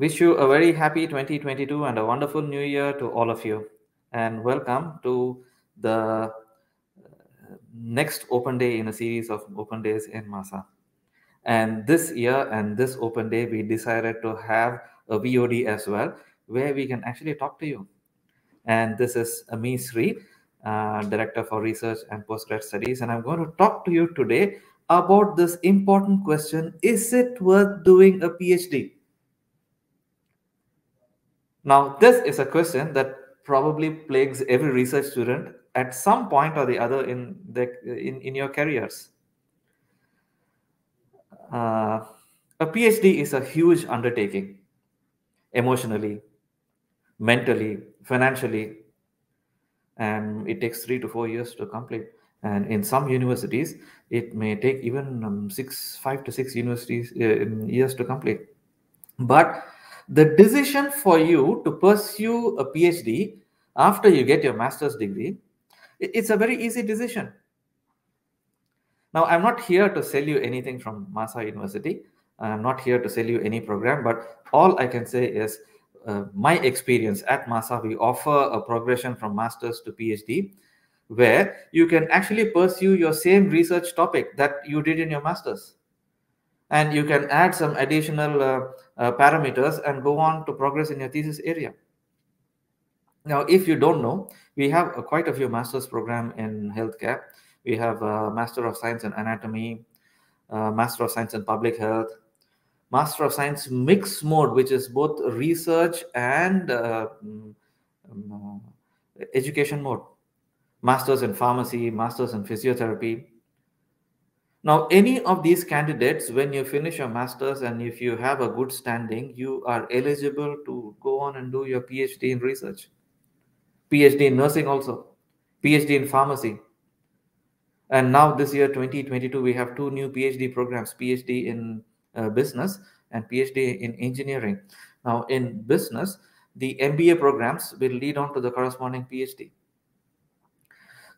Wish you a very happy 2022 and a wonderful new year to all of you. And welcome to the uh, next open day in a series of open days in MAHSA. And this year and this open day, we decided to have a VOD as well, where we can actually talk to you. And this is Ami Sri, uh, Director for Research and Postgrad Studies. And I'm going to talk to you today about this important question Is it worth doing a PhD? Now, this is a question that probably plagues every research student at some point or the other in the in, in your careers. Uh, a PhD is a huge undertaking, emotionally, mentally, financially, and it takes three to four years to complete. And in some universities, it may take even um, six, five to six universities uh, years to complete. But the decision for you to pursue a PhD after you get your master's degree, it's a very easy decision. Now, I'm not here to sell you anything from MAHSA University. I'm not here to sell you any program, but all I can say is uh, my experience at MAHSA, we offer a progression from master's to PhD where you can actually pursue your same research topic that you did in your master's and you can add some additional uh, uh, parameters and go on to progress in your thesis area. Now, if you don't know, we have uh, quite a few master's program in healthcare. We have a Master of Science in Anatomy, Master of Science in Public Health, Master of Science mixed mode, which is both research and uh, um, uh, education mode. Masters in Pharmacy, Masters in Physiotherapy, now, any of these candidates, when you finish your master's and if you have a good standing, you are eligible to go on and do your PhD in research, PhD in nursing also, PhD in pharmacy. And now this year, 2022, we have two new PhD programs, PhD in uh, business and PhD in engineering. Now, in business, the MBA programs will lead on to the corresponding PhD.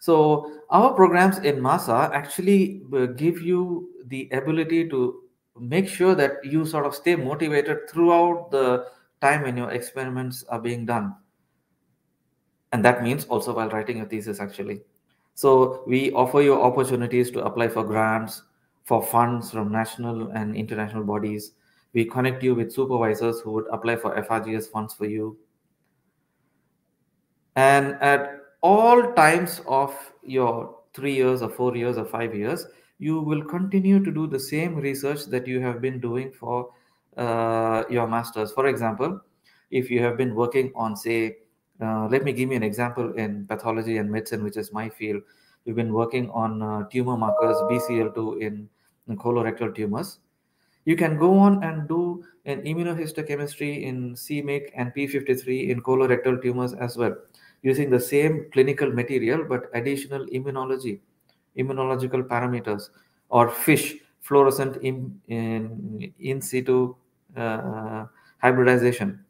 So our programs in MAHSA actually uh, give you the ability to make sure that you sort of stay motivated throughout the time when your experiments are being done. And that means also while writing your thesis actually. So we offer you opportunities to apply for grants, for funds from national and international bodies. We connect you with supervisors who would apply for FRGS funds for you. And at all times of your three years or four years or five years, you will continue to do the same research that you have been doing for uh, your masters. For example, if you have been working on, say, uh, let me give you an example in pathology and medicine, which is my field. You've been working on uh, tumor markers, BCL2 in, in colorectal tumors. You can go on and do an immunohistochemistry in c-MYC and P53 in colorectal tumors as well using the same clinical material but additional immunology, immunological parameters, or FISH, fluorescent in, in, in situ uh, hybridization.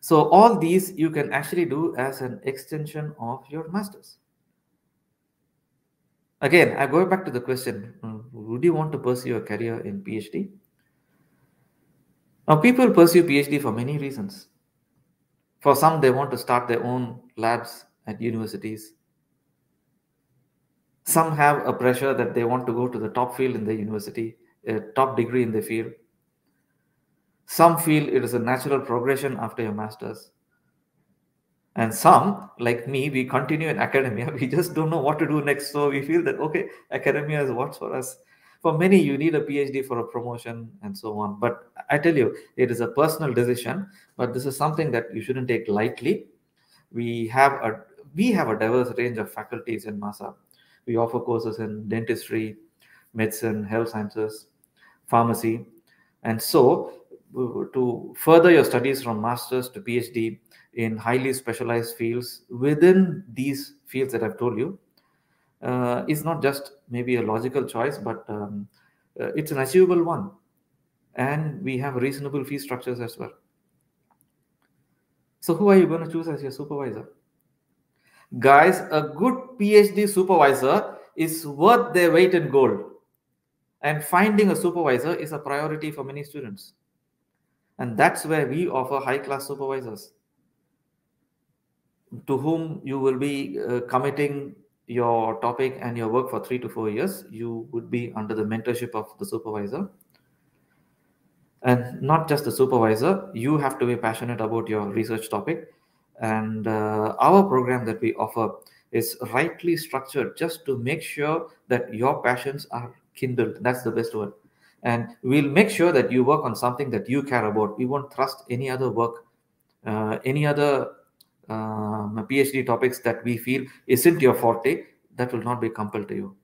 So all these you can actually do as an extension of your masters. Again, I go back to the question, would you want to pursue a career in PhD? Now, people pursue PhD for many reasons. For some, they want to start their own labs at universities. Some have a pressure that they want to go to the top field in the university, a top degree in the field. Some feel it is a natural progression after your master's. And some, like me, we continue in academia. We just don't know what to do next. So we feel that, okay, academia is what's for us for many you need a phd for a promotion and so on. But i tell you it is a personal decision but this is something that you shouldn't take lightly. We have a we have a diverse range of faculties in MAHSA we offer courses in dentistry medicine health sciences pharmacy. And so to further your studies from masters to phd in highly specialized fields within these fields that i've told you uh, is not just maybe a logical choice, but um, uh, it's an achievable one. And we have reasonable fee structures as well. So, who are you going to choose as your supervisor? Guys, a good PhD supervisor is worth their weight in gold. And finding a supervisor is a priority for many students. And that's where we offer high class supervisors to whom you will be uh, committing your topic and your work for three to four years. You would be under the mentorship of the supervisor. And not just the supervisor, you have to be passionate about your research topic. And uh, our program that we offer is rightly structured just to make sure that your passions are kindled. That's the best word. And we'll make sure that you work on something that you care about. We won't trust any other work, uh, any other um, PhD topics that we feel isn't your forte. That will not be compelled to you.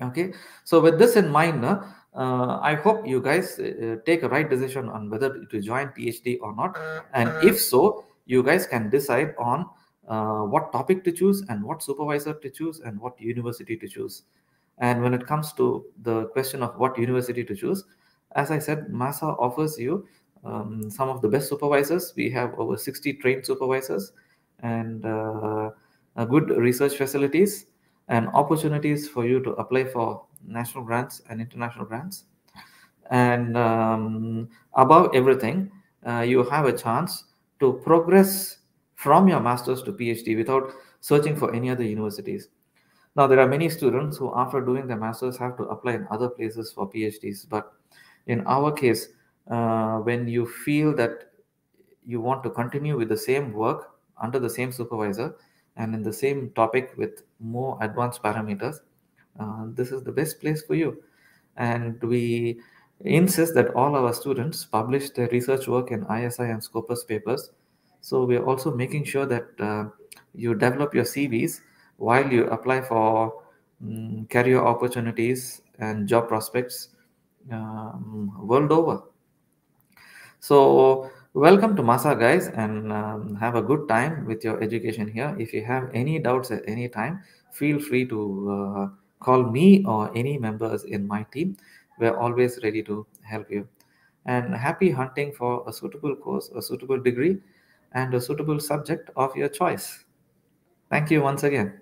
Okay. So with this in mind, uh, uh, I hope you guys uh, take a right decision on whether to join PhD or not. And if so, you guys can decide on uh, what topic to choose and what supervisor to choose and what university to choose. And when it comes to the question of what university to choose, as I said, MAHSA offers you um, some of the best supervisors. We have over 60 trained supervisors and uh, good research facilities and opportunities for you to apply for national grants and international grants. And um, above everything, uh, you have a chance to progress from your master's to PhD without searching for any other universities. Now, there are many students who, after doing their master's, have to apply in other places for PhDs. But in our case, uh, when you feel that you want to continue with the same work under the same supervisor and in the same topic with more advanced parameters, uh, this is the best place for you. And we insist that all our students publish their research work in ISI and Scopus papers. So we are also making sure that uh, you develop your CVs while you apply for um, career opportunities and job prospects um, world over. So welcome to MAHSA guys and um, have a good time with your education here. If you have any doubts at any time, feel free to uh, call me or any members in my team. We're always ready to help you. And happy hunting for a suitable course, a suitable degree, and a suitable subject of your choice. Thank you once again.